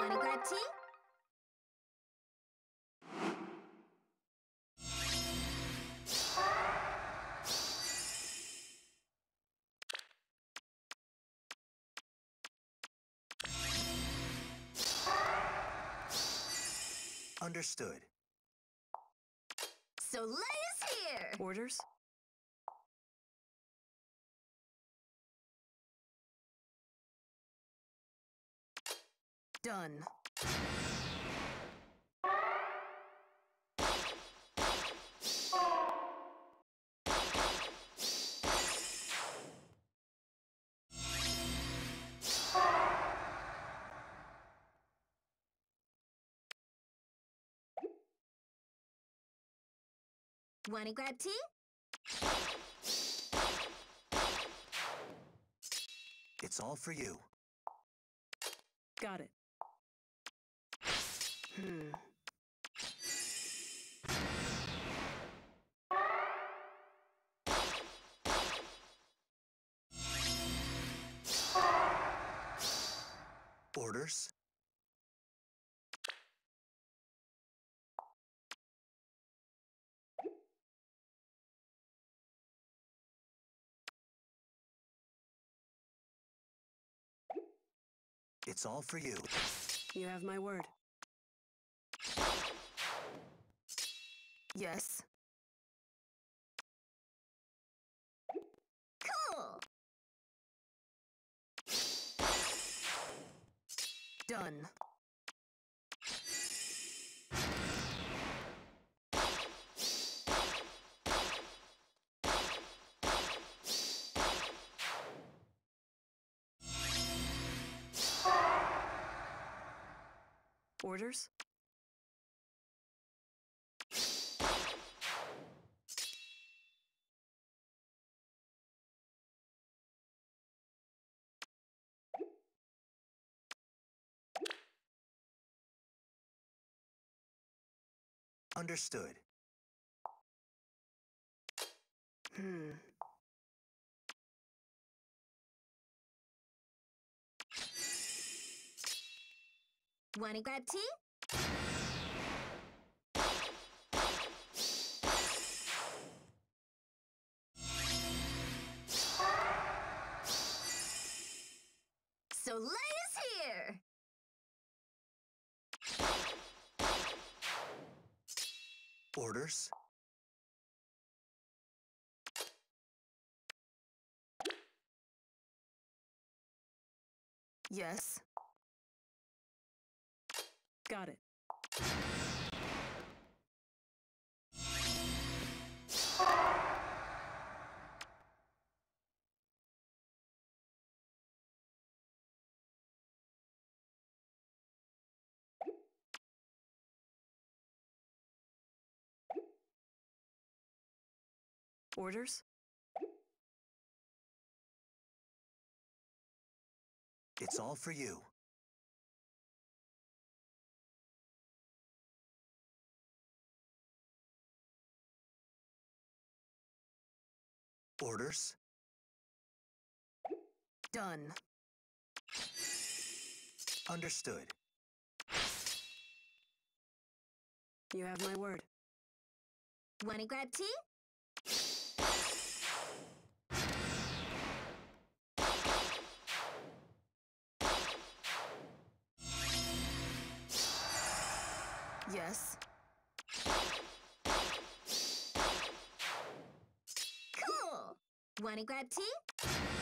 Wanna grab tea? Understood. Soleil's here! Orders? Done. Wanna grab tea? It's all for you. Got it. Hmm. Orders? It's all for you. You have my word. Yes. Cool! Done. Orders? Understood. Hmm. Wanna grab tea? Soleil's here! Orders? Yes. Got it. Orders? It's all for you. Orders? Done. Understood. You have my word. Wanna grab tea? Yes. Cool! Wanna grab tea?